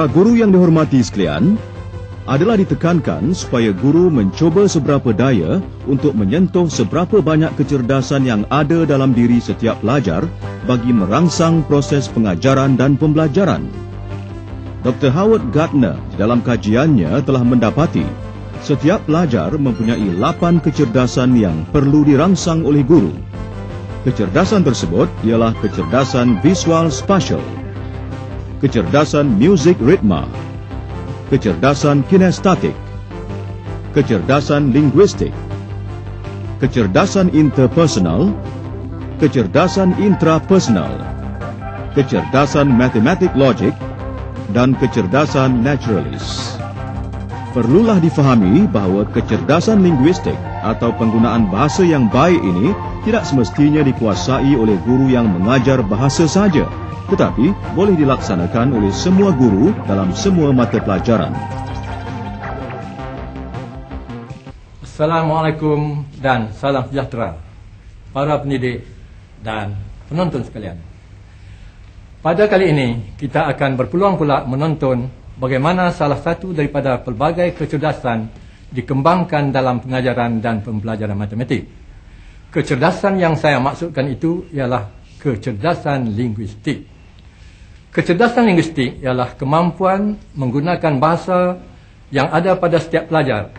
Para guru yang dihormati sekalian, adalah ditekankan supaya guru mencuba seberapa daya untuk menyentuh seberapa banyak kecerdasan yang ada dalam diri setiap pelajar bagi merangsang proses pengajaran dan pembelajaran. Dr. Howard Gardner dalam kajiannya telah mendapati setiap pelajar mempunyai lapan kecerdasan yang perlu dirangsang oleh guru. Kecerdasan tersebut ialah kecerdasan visual spatial, kecerdasan music ritma, kecerdasan kinestatik, kecerdasan linguistik, kecerdasan interpersonal, kecerdasan intrapersonal, kecerdasan matematik logik, dan kecerdasan naturalis. Perlulah difahami bahawa kecerdasan linguistik atau penggunaan bahasa yang baik ini tidak semestinya dikuasai oleh guru yang mengajar bahasa saja tetapi boleh dilaksanakan oleh semua guru dalam semua mata pelajaran. Assalamualaikum dan salam sejahtera para pendidik dan penonton sekalian. Pada kali ini kita akan berpeluang pula menonton bagaimana salah satu daripada pelbagai kecerdasan dikembangkan dalam pengajaran dan pembelajaran matematik. Kecerdasan yang saya maksudkan itu ialah kecerdasan linguistik. Kecerdasan linguistik ialah kemampuan menggunakan bahasa yang ada pada setiap pelajar.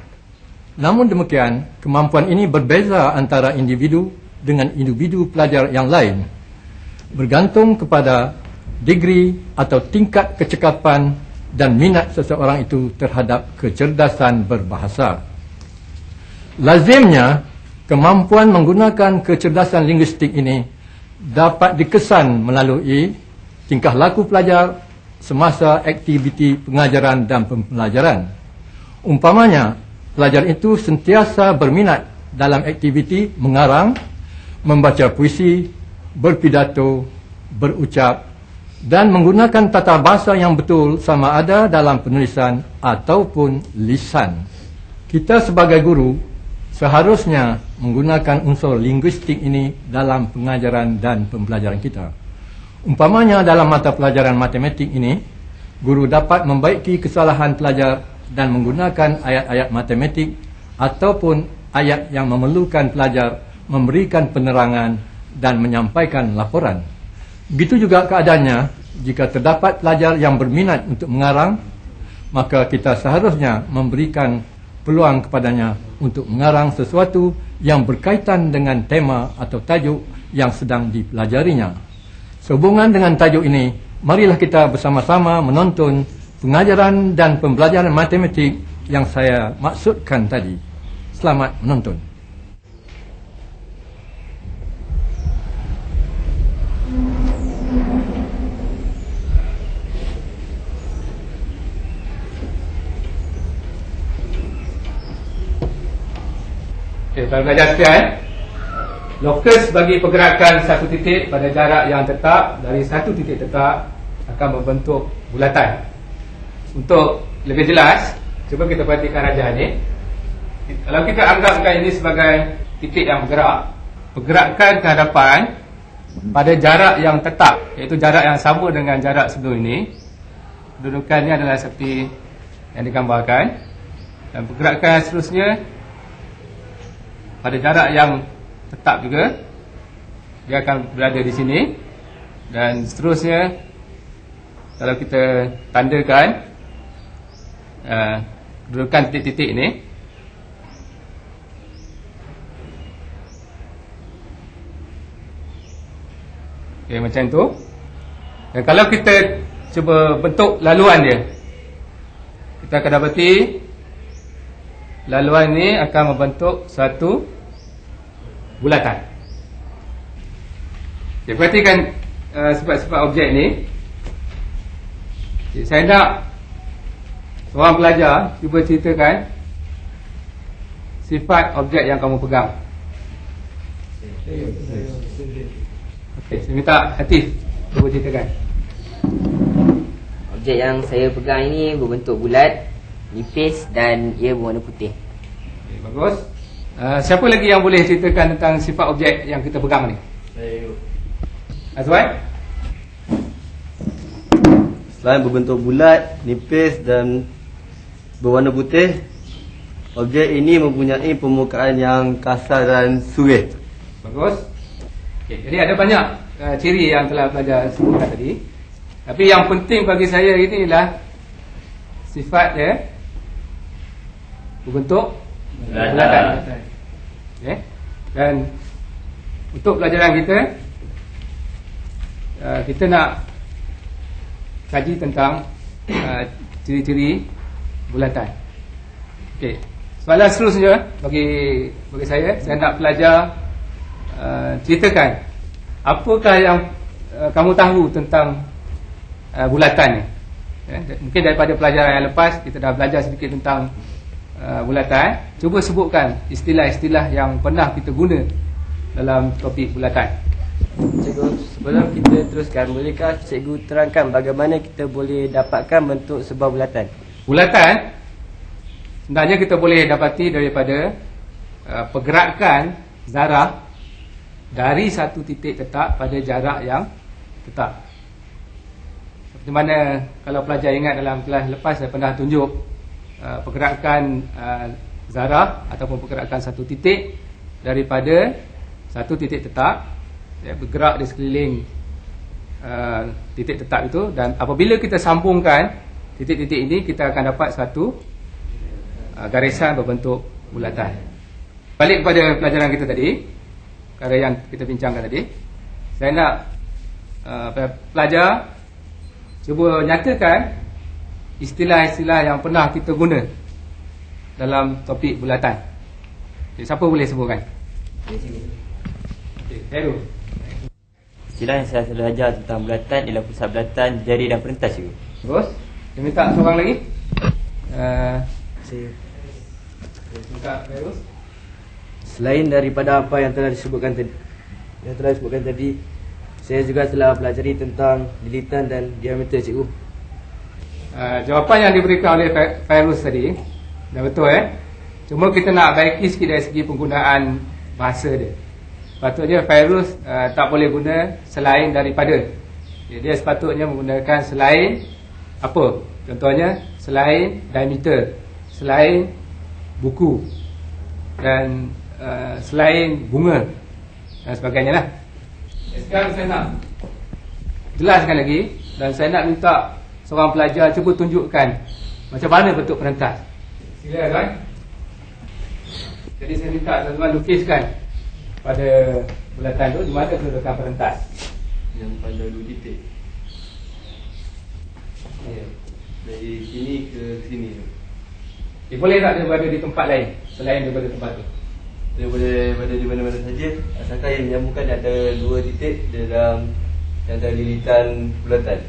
Namun demikian, kemampuan ini berbeza antara individu dengan individu pelajar yang lain. Bergantung kepada degree atau tingkat kecekapan dan minat seseorang itu terhadap kecerdasan berbahasa. Lazimnya, kemampuan menggunakan kecerdasan linguistik ini dapat dikesan melalui tingkah laku pelajar semasa aktiviti pengajaran dan pembelajaran. Umpamanya, pelajar itu sentiasa berminat dalam aktiviti mengarang, membaca puisi, berpidato, berucap dan menggunakan tata bahasa yang betul sama ada dalam penulisan ataupun lisan. Kita sebagai guru seharusnya menggunakan unsur linguistik ini dalam pengajaran dan pembelajaran kita. Umpamanya dalam mata pelajaran matematik ini, guru dapat membaiki kesalahan pelajar dan menggunakan ayat-ayat matematik ataupun ayat yang memerlukan pelajar memberikan penerangan dan menyampaikan laporan. Begitu juga keadaannya jika terdapat pelajar yang berminat untuk mengarang, maka kita seharusnya memberikan peluang kepadanya untuk mengarang sesuatu yang berkaitan dengan tema atau tajuk yang sedang dipelajarinya. Sehubungan dengan tajuk ini, marilah kita bersama-sama menonton pengajaran dan pembelajaran matematik yang saya maksudkan tadi. Selamat menonton. Okay, tuan belajar sekalian. Lokus bagi pergerakan satu titik pada jarak yang tetap dari satu titik tetap akan membentuk bulatan. Untuk lebih jelas, cuba kita perhatikan rajah ini. Kalau kita anggapkan ini sebagai titik yang bergerak, pergerakan ke hadapan pada jarak yang tetap, iaitu jarak yang sama dengan jarak sebelum ini. Kedudukannya adalah seperti yang digambarkan. Dan pergerakan seterusnya pada jarak yang tetap juga. Dia akan berada di sini. Dan seterusnya kalau kita tandakan uh, kedudukan titik-titik ini. Okay, macam tu. Dan kalau kita cuba bentuk laluan dia kita akan dapati laluan ini akan membentuk satu bulatan. Okay, perhatikan uh, sebab-sebab objek ni. Okay, saya nak seorang pelajar cuba ceritakan sifat objek yang kamu pegang. Okay, saya minta Hatif cuba ceritakan. Objek yang saya pegang ini berbentuk bulat, nipis dan ia berwarna putih. Okay, bagus. Uh, siapa lagi yang boleh ceritakan tentang sifat objek yang kita pegang ni? Saya. Azwan? Selain berbentuk bulat, nipis dan berwarna putih, objek ini mempunyai permukaan yang kasar dan surit. Bagus. Okay, jadi ada banyak uh, ciri yang telah belajar sebutkan tadi. Tapi yang penting bagi saya ini ialah sifat dia berbentuk bulatan. Okay. Dan untuk pelajaran kita uh, kita nak kaji tentang uh, ciri-ciri bulatan. Okey. Soalan seterusnya bagi bagi saya saya nak pelajar uh, ceritakan apakah yang uh, kamu tahu tentang uh, bulatan ni. Ya, mungkin daripada pelajaran yang lepas kita dah belajar sedikit tentang uh, bulatan. Cuba sebutkan istilah-istilah yang pernah kita guna dalam topik bulatan. Cikgu, sebelum kita teruskan, bolehkah cikgu terangkan bagaimana kita boleh dapatkan bentuk sebuah bulatan? Bulatan sebenarnya kita boleh dapati daripada uh, pergerakan zarah dari satu titik tetap pada jarak yang tetap. Seperti mana kalau pelajar ingat dalam kelas lepas saya pernah tunjuk uh, pergerakan uh, zarah ataupun pergerakan satu titik daripada satu titik tetap ya, bergerak di sekeliling uh, titik tetap itu dan apabila kita sambungkan titik-titik ini kita akan dapat satu uh, garisan berbentuk bulatan. Balik kepada pelajaran kita tadi, perkara yang kita bincangkan tadi, saya nak uh, pelajar cuba nyatakan istilah-istilah yang pernah kita guna dalam topik bulatan. Okay, siapa boleh sebutkan? Heru. Istilah yang saya sudah ajar tentang bulatan ialah pusat bulatan, jari dan perentas juga. Terus, saya minta seorang lagi. Uh, Saya minta Heru. Selain daripada apa yang telah disebutkan tadi, yang telah disebutkan tadi, saya juga telah pelajari tentang lilitan dan diameter cikgu. Uh, jawapan yang diberikan oleh Fa- Fairuz tadi dah betul eh. Cuma kita nak baiki sikit dari segi penggunaan bahasa dia. Sepatutnya Fairuz uh, tak boleh guna selain daripada. Dia, dia sepatutnya menggunakan selain apa? Contohnya selain diameter, selain buku dan uh, selain bunga dan sebagainya lah. Sekarang saya nak jelaskan lagi dan saya nak minta seorang pelajar cuba tunjukkan macam mana bentuk perentas. Sila tuan. Jadi saya minta tuan-tuan lukiskan pada bulatan tu di mana kedudukan perentas. Yang pada dua titik. Ya. Dari sini ke sini. Eh, boleh tak dia berada di tempat lain selain daripada tempat tu? Dia boleh berada di mana-mana saja asalkan yang menyambungkan ada dua titik dalam yang ada lilitan bulatan.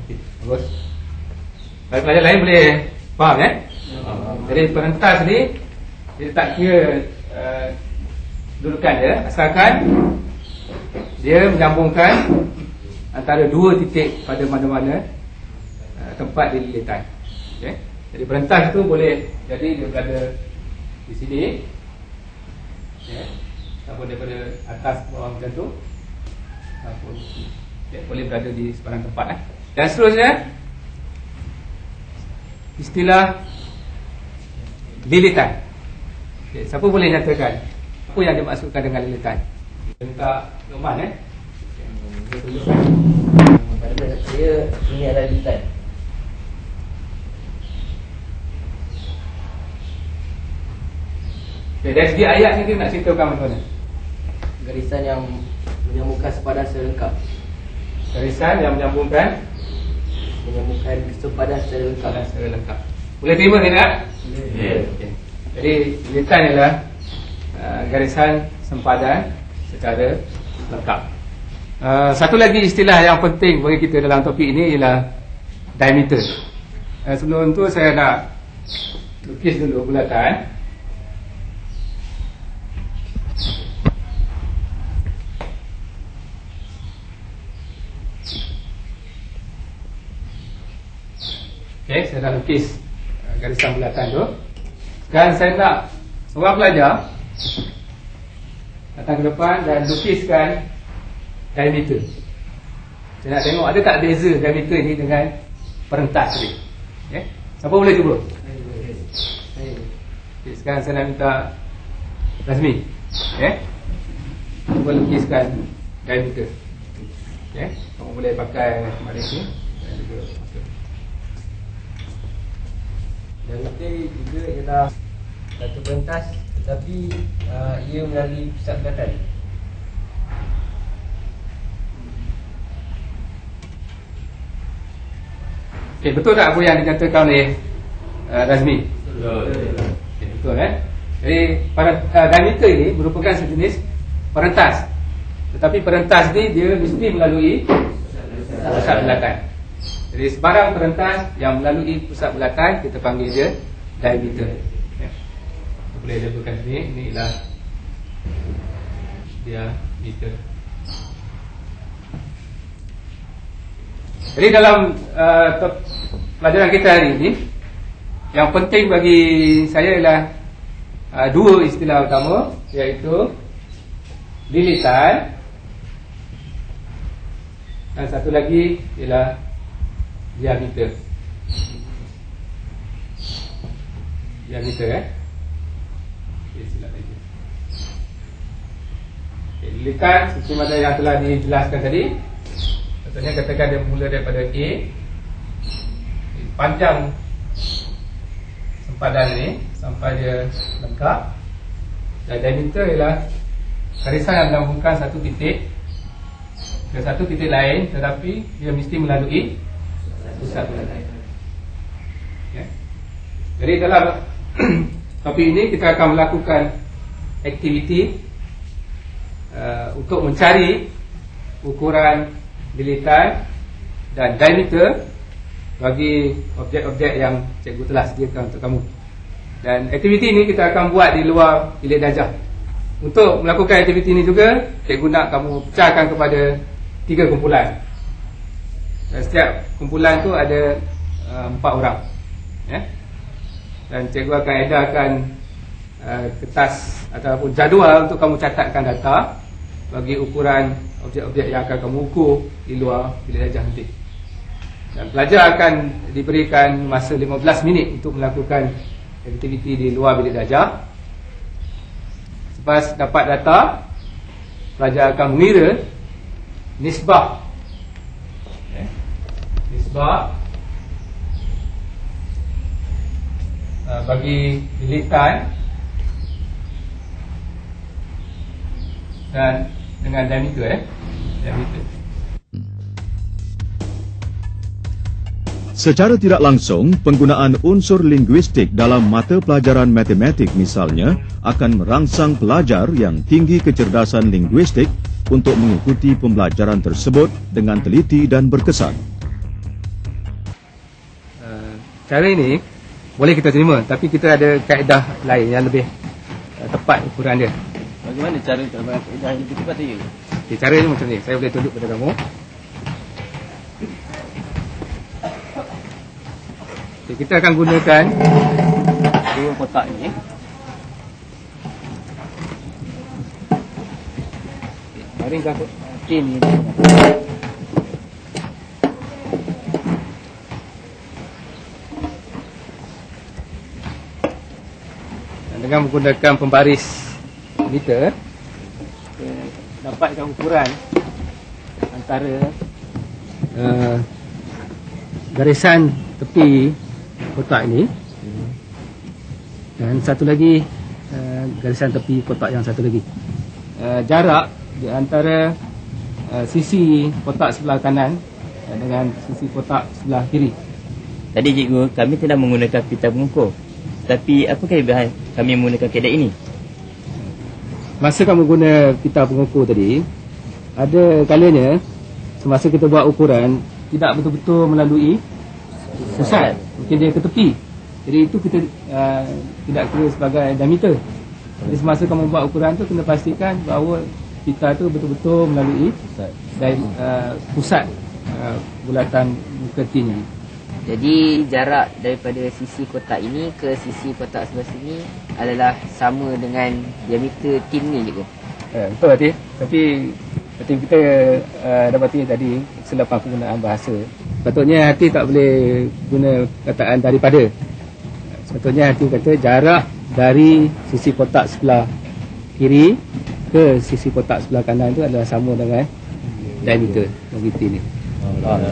Okey, bagus. Baik pelajar lain boleh faham eh? Jadi perentas ni dia tak kira uh, dudukan dia asalkan dia menyambungkan antara dua titik pada mana-mana uh, tempat di lilitan. Okey. Jadi perentas tu boleh jadi dia berada di sini. Ya. Ataupun daripada atas bawah macam tu. Ataupun ya, boleh berada di sebarang tempat eh. Dan seterusnya istilah lilitan. Okay, siapa boleh nyatakan apa yang dimaksudkan dengan lilitan? Minta Norman eh. Pada pendapat saya, ini adalah lilitan. Okay, dari segi ayat ni dia nak ceritakan macam mana? Garisan yang menyambungkan sepadan secara lengkap. Garisan yang menyambungkan Menyambungkan sepadan secara lengkap. soalan secara lengkap. Boleh terima ke tak? Ya. Okay. Jadi lilitan ialah uh, garisan sempadan secara lengkap. Uh, satu lagi istilah yang penting bagi kita dalam topik ini ialah diameter. Uh, sebelum tu saya nak lukis dulu bulatan. Okey, saya dah lukis uh, garisan bulatan tu. Sekarang saya nak seorang pelajar datang ke depan dan lukiskan diameter. Saya nak tengok ada tak beza diameter ni dengan perentas tadi. Ya. Siapa boleh cuba? Okay, sekarang saya nak minta Razmi. Ya. Cuba lukiskan diameter. Ya. Kamu boleh pakai mat ni. Dan juga Dan itu juga ialah satu pentas tetapi uh, ia melalui pusat belakang. Okey, betul tak apa yang dikatakan oleh uh, Razmi? Betul. Okay, betul eh. Jadi pada uh, diameter ini merupakan sejenis perentas. Tetapi perentas ni dia mesti melalui pusat belakang. Jadi sebarang perentas yang melalui pusat belakang kita panggil dia diameter. Ya. Boleh labelkan sini ini ialah diameter. Jadi dalam uh, pelajaran kita hari ini Yang penting bagi saya ialah uh, Dua istilah utama Iaitu Lilitan Dan satu lagi ialah Diameter Diameter eh? Okay, Silap lagi. Okay, Lilitan Seperti mana yang telah dijelaskan tadi. Contohnya katakan dia mula daripada A. Panjang Sempadan ni Sampai dia lengkap. Dan diameter ialah Garisan yang menghubungkan satu titik Ke satu titik lain Tetapi dia mesti melalui Pusat lain ya. Jadi dalam Topik ini kita akan melakukan Aktiviti uh, Untuk mencari Ukuran lilitan dan diameter bagi objek-objek yang cikgu telah sediakan untuk kamu. Dan aktiviti ini kita akan buat di luar bilik darjah. Untuk melakukan aktiviti ini juga, cikgu nak kamu pecahkan kepada tiga kumpulan. Setiap kumpulan tu ada uh, empat orang. Ya? Dan cikgu akan edarkan uh, kertas ataupun jadual untuk kamu catatkan data bagi ukuran objek-objek yang akan kamu ukur di luar bilik darjah nanti. Dan pelajar akan diberikan masa 15 minit untuk melakukan aktiviti di luar bilik darjah. Selepas dapat data, pelajar akan mengira nisbah. Nisbah uh, bagi lilitan dan dengan diameter eh diameter Secara tidak langsung, penggunaan unsur linguistik dalam mata pelajaran matematik misalnya akan merangsang pelajar yang tinggi kecerdasan linguistik untuk mengikuti pembelajaran tersebut dengan teliti dan berkesan. Cara ini boleh kita terima tapi kita ada kaedah lain yang lebih uh, tepat ukuran dia Bagaimana cara untuk dapat kaedah yang lebih tepat saya? okay, cara ni macam ni saya boleh tunjuk kepada kamu okay, kita akan gunakan Dua kotak ni eh. baringkan Tin ni. Dengan menggunakan pembaris meter. Kita dapatkan ukuran antara uh, garisan tepi kotak ini. Dan satu lagi uh, garisan tepi kotak yang satu lagi. uh, jarak di antara uh, sisi kotak sebelah kanan dengan sisi kotak sebelah kiri. Tadi cikgu, kami tidak menggunakan pita pengukur. Tapi apa kelebihan kami menggunakan kaedah ini? masa kamu guna pita pengukur tadi ada kalanya semasa kita buat ukuran tidak betul-betul melalui pusat. Mungkin dia ke tepi. Jadi itu kita uh, tidak kira sebagai diameter. Jadi semasa kamu buat ukuran tu kena pastikan bahawa pita tu betul-betul melalui dari uh, pusat uh, bulatan muka tin ni Jadi jarak daripada sisi kotak ini ke sisi kotak sebelah sini adalah sama dengan diameter tin ni cikgu. Eh, betul Fatih. Tapi Fatih kita uh, dapati tadi selepas penggunaan bahasa Sepatutnya hati tak boleh guna kataan daripada. Sepatutnya hati kata jarak dari sisi kotak sebelah kiri ke sisi kotak sebelah kanan itu adalah sama dengan diameter longitude ni. Uh,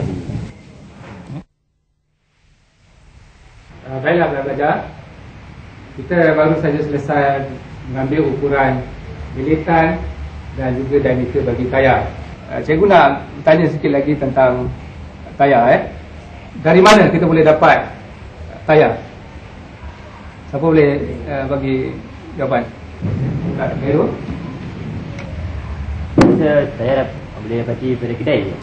baiklah belajar. Kita baru saja selesai mengambil ukuran militan dan juga diameter bagi tayar. Uh, cikgu nak tanya sikit lagi tentang tayar eh. Dari mana kita boleh dapat tayar? Siapa boleh uh, bagi jawapan? Tak Meru? Kita tayar boleh dapati pada kedai je.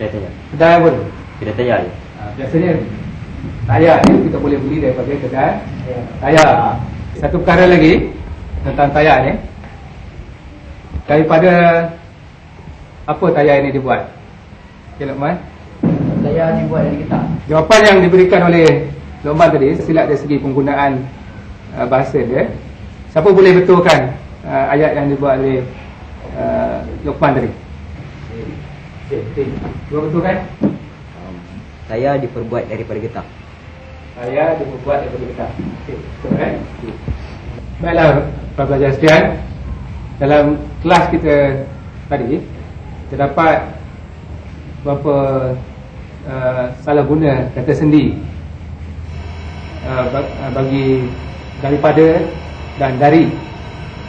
Kedai tayar. Kedai apa tu? Kedai tayar je. Uh, biasanya tayar ni kita boleh beli daripada kedai tayar. Satu perkara lagi tentang tayar ni. Daripada apa tayar ini dibuat? Okay, Luqman. Tayar dibuat dari getah. Jawapan yang diberikan oleh Luqman tadi silap dari segi penggunaan uh, bahasa dia. Siapa boleh betulkan uh, ayat yang dibuat oleh uh, Luqman tadi? Dua betul Tayar diperbuat daripada getah. Saya dibuat daripada getah. Okey, betul kan? Baiklah, para pelajar sekalian. Dalam kelas kita tadi, terdapat beberapa uh, salah guna kata sendi uh, ba- bagi daripada dan dari.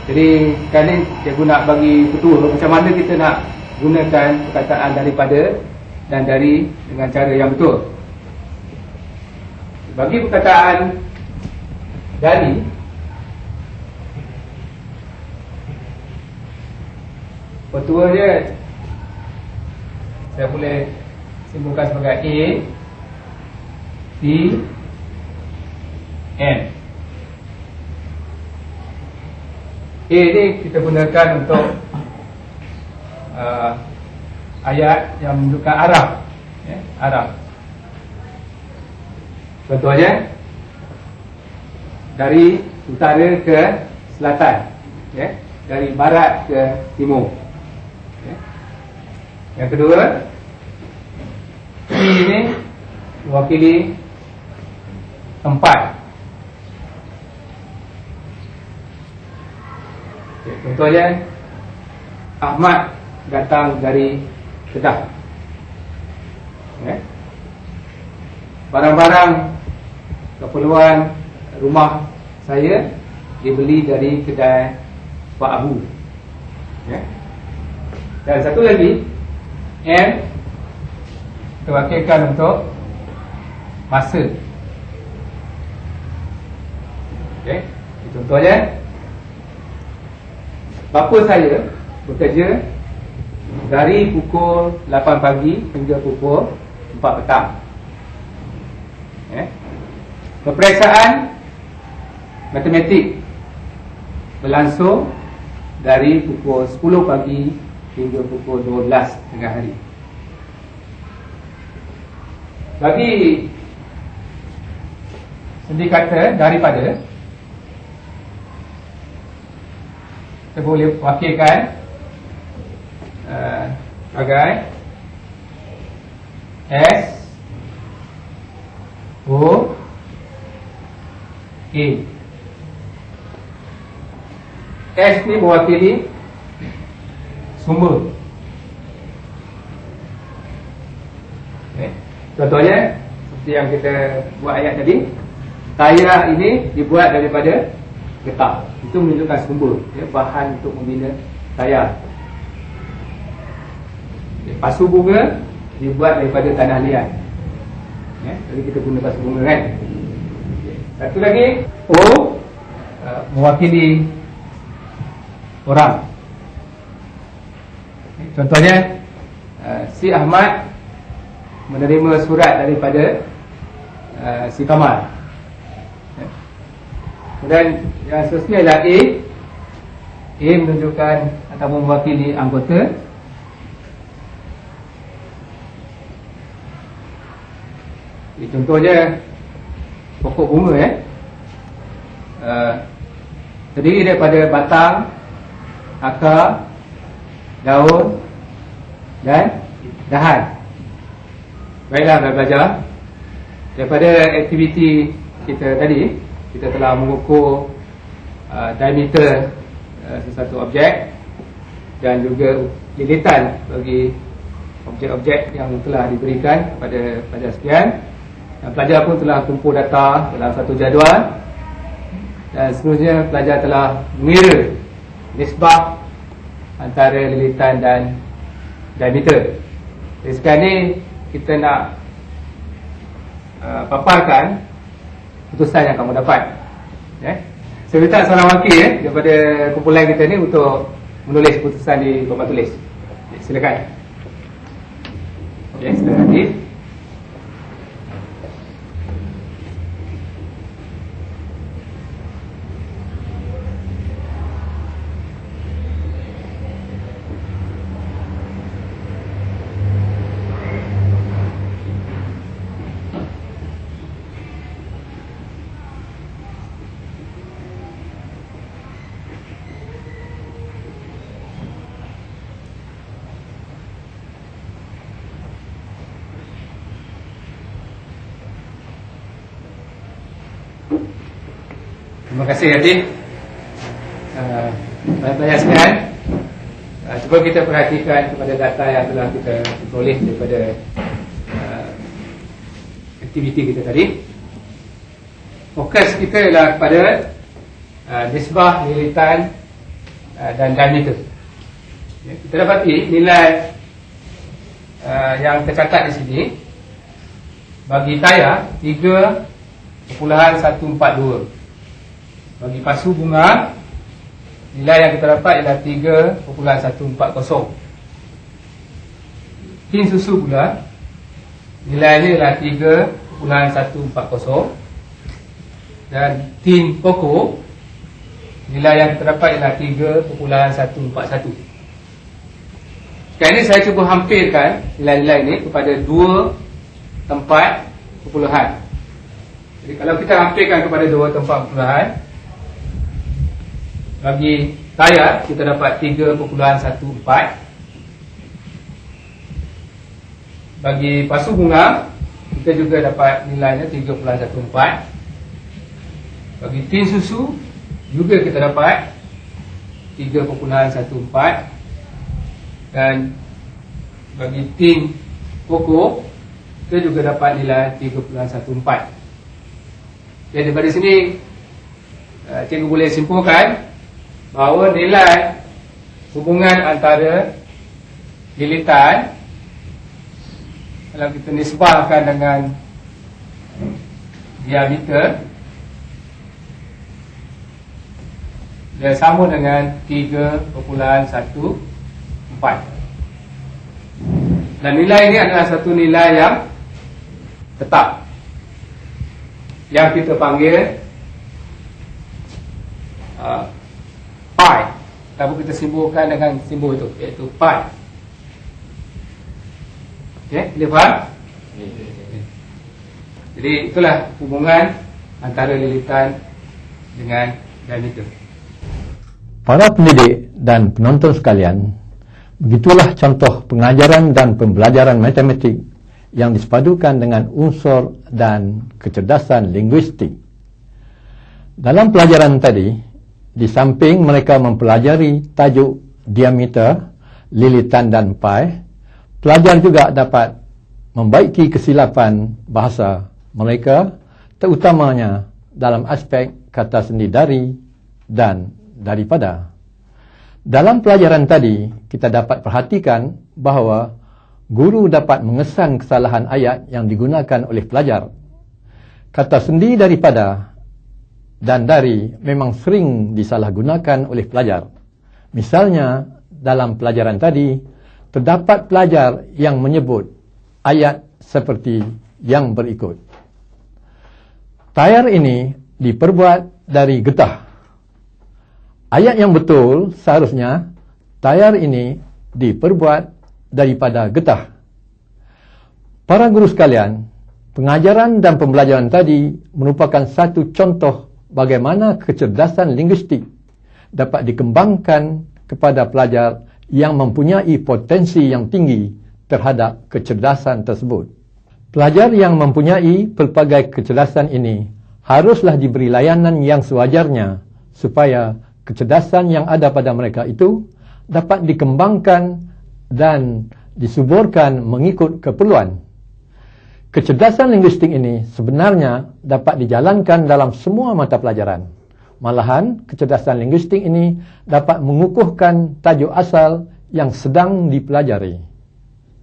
Jadi kali cikgu nak bagi betul macam mana kita nak gunakan perkataan daripada dan dari dengan cara yang betul. Bagi perkataan dari Petua dia Saya boleh Simpulkan sebagai A T N A ni kita gunakan untuk uh, Ayat yang menunjukkan arah. Ya, Arah. Contohnya Dari utara ke selatan. Ya, Dari barat ke timur. Ya. Yang kedua ini Mewakili Tempat. Okay, Contohnya Ahmad datang dari Kedah ya. Barang-barang keperluan rumah saya dibeli dari kedai Pak Abu. Ya. Dan satu lagi M terwakilkan untuk masa. Okey, contohnya bapa saya bekerja dari pukul 8 pagi hingga pukul 4 petang. Ya. Peperiksaan matematik berlangsung dari pukul 10 pagi hingga pukul 12 tengah hari. Bagi sendi kata daripada kita boleh wakilkan uh, sebagai S. O. A. S ni mewakili sumber. Okay. Contohnya Seperti yang kita buat ayat tadi Tayar ini dibuat daripada getah. Itu menunjukkan sumber ya, Bahan untuk membina tayar okay. Pasu bunga dibuat daripada tanah liat ya, Jadi kita guna pasu bunga kan. Satu lagi O uh, Mewakili Orang. Contohnya uh, Si Ahmad menerima surat daripada uh, si Kamal. Dan yang seterusnya ialah A. A menunjukkan atau mewakili anggota. Okay, contohnya pokok bunga eh. Uh, terdiri daripada batang, akar, daun dan dahan. Baiklah anak belajar Daripada aktiviti kita tadi Kita telah mengukur uh, diameter uh, sesuatu objek Dan juga lilitan bagi objek-objek yang telah diberikan pada pelajar sekian Dan pelajar pun telah kumpul data dalam satu jadual Dan seterusnya pelajar telah mengira nisbah antara lilitan dan diameter Jadi sekarang ni kita nak uh, paparkan putusan yang kamu dapat. Ya. Saya minta seorang wakil ya, daripada kumpulan kita ni untuk menulis putusan di papan tulis. Ya, silakan. Ya, silakan. Terima kasih Hati uh, Banyak-banyak sekalian uh, Cuba kita perhatikan kepada data yang telah kita peroleh daripada uh, Aktiviti kita tadi. Fokus kita ialah kepada uh, Nisbah, lilitan uh, Dan diameter ya, Kita dapati nilai uh, Yang tercatat di sini. Bagi tayar 3.142 bagi pasu bunga nilai yang kita dapat ialah 3.140 tin susu pula nilainya ialah 3.140 dan tin pokok nilai yang kita dapat ialah 3.141 sekarang ni saya cuba hampirkan nilai-nilai ini kepada dua tempat perpuluhan. Jadi kalau kita hampirkan kepada dua tempat perpuluhan bagi tayar kita dapat 3.14 bagi pasu bunga kita juga dapat nilainya 3.14 bagi tin susu juga kita dapat 3.14 dan bagi tin koko kita juga dapat nilai 3.14 jadi daripada sini eh, cikgu boleh simpulkan bahawa nilai hubungan antara lilitan kalau kita nisbahkan dengan diameter dia sama dengan 3.14 dan nilai ini adalah satu nilai yang tetap yang kita panggil uh, Tapi kita simbolkan dengan simbol itu Iaitu pi Okay, boleh faham? Jadi itulah hubungan antara lilitan dengan diameter Para pendidik dan penonton sekalian Begitulah contoh pengajaran dan pembelajaran matematik yang disepadukan dengan unsur dan kecerdasan linguistik. Dalam pelajaran tadi, di samping mereka mempelajari tajuk diameter, lilitan dan pi, pelajar juga dapat membaiki kesilapan bahasa mereka terutamanya dalam aspek kata sendi dari dan daripada. Dalam pelajaran tadi, kita dapat perhatikan bahawa guru dapat mengesan kesalahan ayat yang digunakan oleh pelajar. Kata sendi daripada dan dari memang sering disalahgunakan oleh pelajar. Misalnya, dalam pelajaran tadi, terdapat pelajar yang menyebut ayat seperti yang berikut. Tayar ini diperbuat dari getah. Ayat yang betul seharusnya tayar ini diperbuat daripada getah. Para guru sekalian, pengajaran dan pembelajaran tadi merupakan satu contoh bagaimana kecerdasan linguistik dapat dikembangkan kepada pelajar yang mempunyai potensi yang tinggi terhadap kecerdasan tersebut. Pelajar yang mempunyai pelbagai kecerdasan ini haruslah diberi layanan yang sewajarnya supaya kecerdasan yang ada pada mereka itu dapat dikembangkan dan disuburkan mengikut keperluan. Kecerdasan linguistik ini sebenarnya dapat dijalankan dalam semua mata pelajaran. Malahan, kecerdasan linguistik ini dapat mengukuhkan tajuk asal yang sedang dipelajari.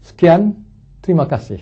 Sekian, terima kasih.